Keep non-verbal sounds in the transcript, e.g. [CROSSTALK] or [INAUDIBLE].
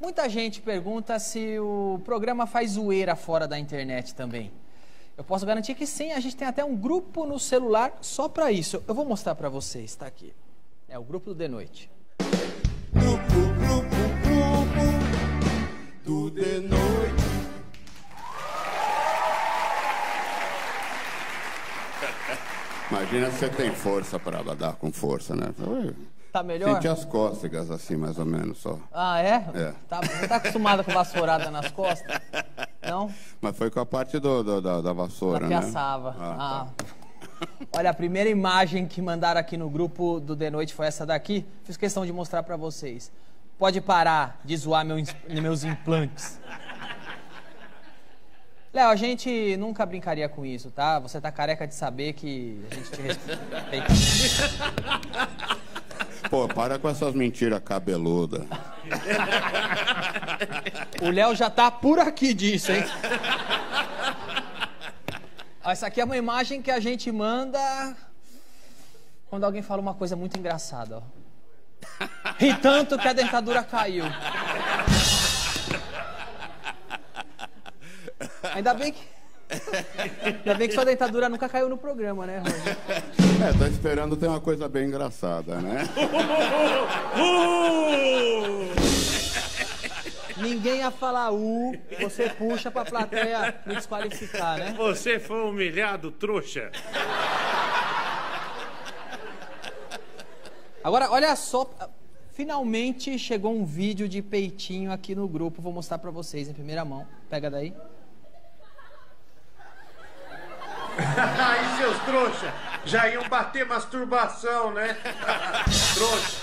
Muita gente pergunta se o programa faz zoeira fora da internet também. Eu posso garantir que sim, a gente tem até um grupo no celular só para isso. Eu vou mostrar para vocês, tá aqui. É o grupo do De Noite. Grupo, grupo, grupo do de noite. Imagina se você tem força para dar com força, né? Tá melhor? Sente as cócegas assim, mais ou menos, só. Ah, é? É. Tá, não tá acostumada com vassourada nas costas? Não? Mas foi com a parte do, do- da, da vassoura, Da né? piaçava. Ah, Ah. Olha, a primeira imagem que mandaram aqui no grupo do De Noite foi essa daqui. Fiz questão de mostrar pra vocês. Pode parar de zoar meu meus implantes. Léo, a gente nunca brincaria com isso, tá? Você tá careca de saber que a gente te respeita. [LAUGHS] Pô, para com essas mentiras cabeludas. O Léo já tá por aqui disso, hein? Essa aqui é uma imagem que a gente manda quando alguém fala uma coisa muito engraçada, ó. Ri tanto que a dentadura caiu. Ainda bem que. Ainda bem que sua dentadura nunca caiu no programa, né, Roger? É, tô esperando ter uma coisa bem engraçada, né? [LAUGHS] Ninguém ia falar U, você puxa pra plateia me desqualificar, né? Você foi humilhado, trouxa. Agora, olha só, finalmente chegou um vídeo de peitinho aqui no grupo, vou mostrar pra vocês em primeira mão. Pega daí. [LAUGHS] Ai, seus trouxa. Já iam bater masturbação, né? [LAUGHS] trouxa.